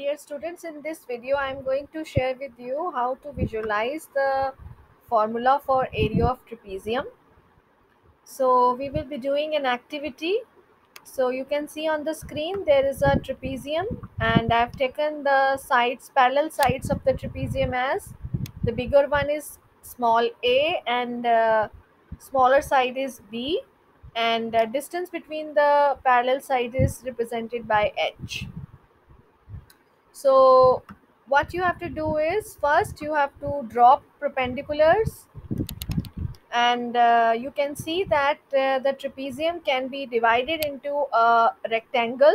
Dear students, in this video I am going to share with you how to visualize the formula for area of trapezium. So we will be doing an activity. So you can see on the screen there is a trapezium and I have taken the sides, parallel sides of the trapezium as the bigger one is small a and uh, smaller side is b and uh, distance between the parallel side is represented by h so what you have to do is first you have to drop perpendiculars and uh, you can see that uh, the trapezium can be divided into a rectangle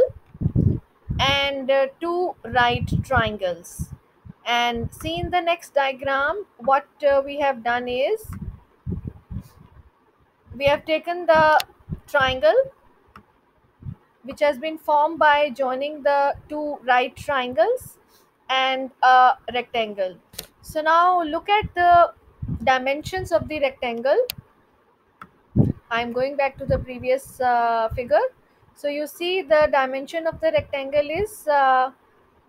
and uh, two right triangles. And see in the next diagram what uh, we have done is we have taken the triangle which has been formed by joining the two right triangles and a rectangle. So now look at the dimensions of the rectangle. I'm going back to the previous uh, figure. So you see the dimension of the rectangle is uh,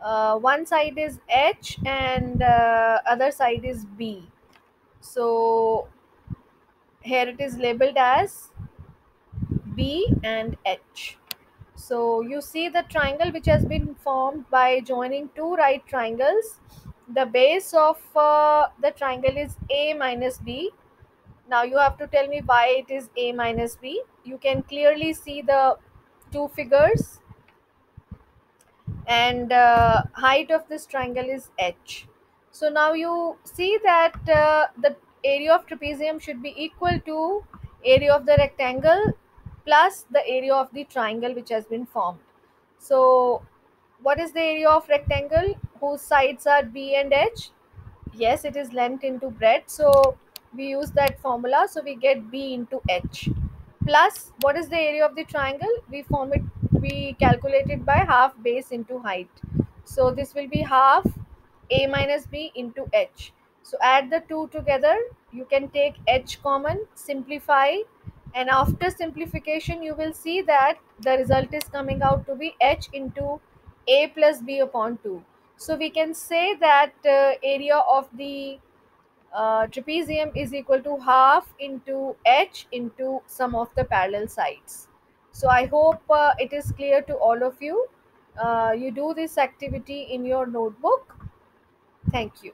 uh, one side is h and uh, other side is b. So here it is labeled as b and h. So you see the triangle which has been formed by joining two right triangles. The base of uh, the triangle is A minus B. Now you have to tell me why it is A minus B. You can clearly see the two figures and uh, height of this triangle is H. So now you see that uh, the area of trapezium should be equal to area of the rectangle plus the area of the triangle which has been formed. So what is the area of rectangle whose sides are B and H? Yes, it is length into breadth. So we use that formula. So we get B into H. Plus what is the area of the triangle? We form it, we calculate it by half base into height. So this will be half A minus B into H. So add the two together. You can take H common, simplify and after simplification you will see that the result is coming out to be h into a plus b upon 2 so we can say that uh, area of the uh, trapezium is equal to half into h into sum of the parallel sides. So i hope uh, it is clear to all of you. Uh, you do this activity in your notebook. Thank you